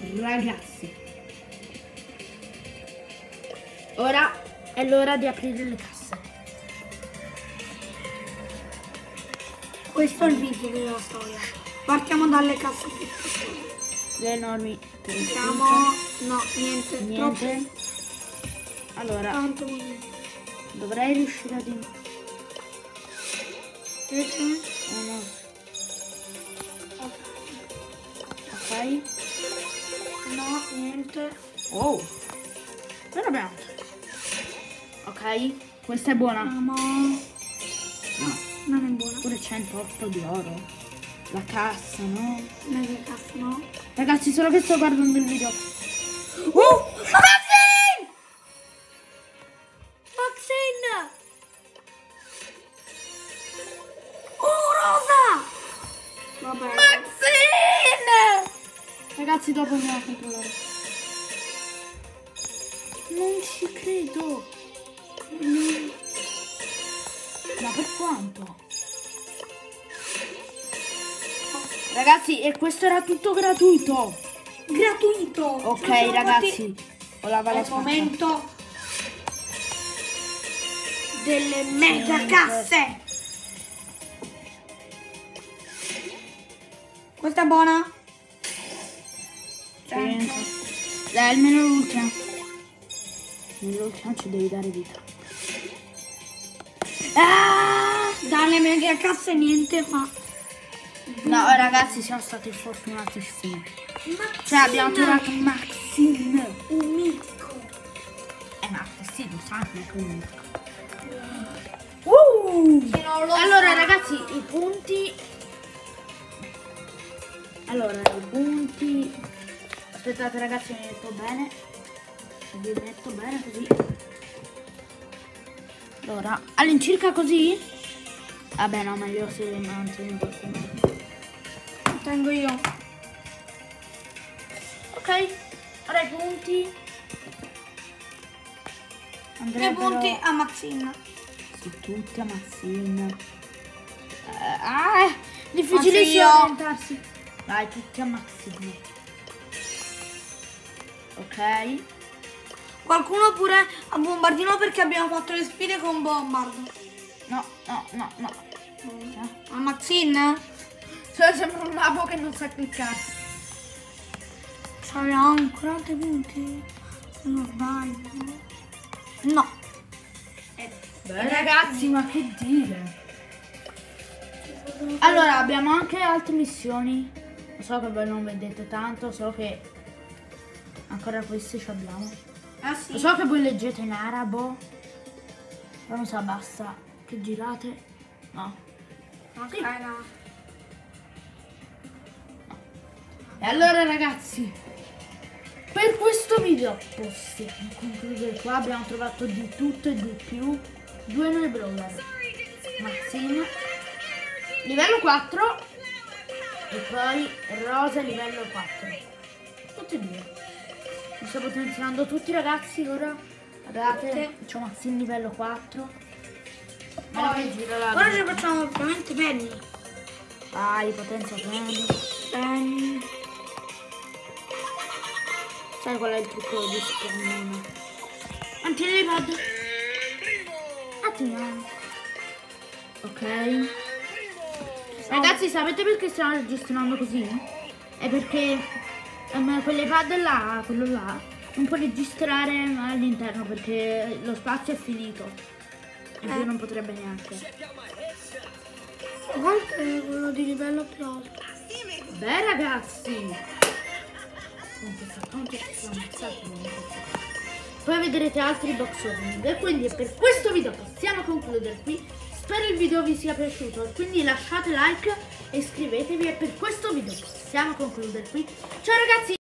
Ragazzi. Ora è l'ora di aprire le casse. Questo è il video della storia. Partiamo dalle casse. Le enormi. Siamo... No, niente. Niente. Allora, Tanto dovrei riuscire ad... in- Invece... Uno. Ok. No, niente. Oh. Però abbiamo. Ok. Questa è buona. No. Non è buona. Pure 108 di oro. La cassa, no? Mega cassa, no? Ragazzi, solo che sto guardando il video. Oh! Ragazzi, dopo andiamo a controllare. Non ci credo. Ma per quanto? Ragazzi, e questo era tutto gratuito. Gratuito! Ok, Ci ragazzi. Ho lavato la il spazza. momento delle mega Niente. casse. Questa è buona? Almeno l'ultima. L'ultima ci devi dare vita. Ah! Dalle mega casse niente fa. No, ragazzi, siamo stati fortunatissimi. Maxine! Cioè, abbiamo tirato Maxine. un mitico. Eh, ma sì, lo sanno, quindi. Uh! Allora, ragazzi, i punti. Allora, i punti. Aspettate, ragazzi, mi metto bene. Vi metto bene così. Allora, all'incirca così. Vabbè, no, meglio se mantieni qualcuno. Tengo io. Ok, ora i punti. Tre Andrebbero punti a Maxine. su tutti a Mazzin. Eh, ah, io. orientarsi. Vai, tutti a Mazzin. Ok. Qualcuno pure a bombardino perché abbiamo fatto le sfide con bombardo. No, no, no, no. A Maxine? Cioè, sembra un mago che non sa cliccare. C'abbiamo 40 punti. Se non sbaglio. No. Beh, ragazzi, ma che dire? Allora, abbiamo anche altre missioni. So che voi non vedete tanto, solo che ancora queste ci abbiamo. Ah sì. Lo so che voi leggete in arabo, però mi sa basta che girate. No. Ok, Sì. no. E allora ragazzi, per questo video possiamo concludere qua. Abbiamo trovato di tutto e di più. Due nuovi brawler. Mazzina, livello 4 e poi Rosa livello 4. Tutti e due. Sto potenziando tutti ragazzi ora. Guardate, c'ho Mazzina livello 4. Ma Poi, che gira la ora ci facciamo ovviamente Penny. Vai, potenzia prendi. Penny. Sai qual è il trucco di spawn? Mantieni l'iPad. Attiviamo. Ok. Ragazzi, sapete perché stiamo registrando così? È perché ehm, quell'iPad là, quello là, non può registrare all'interno perché lo spazio è finito. E Eh. non potrebbe neanche. Quanto è quello di livello più alto? Beh ragazzi! Poi vedrete altri box opening e quindi per questo video possiamo concludere qui. Spero il video vi sia piaciuto, quindi lasciate like iscrivetevi e per questo video possiamo concludere qui. Ciao ragazzi!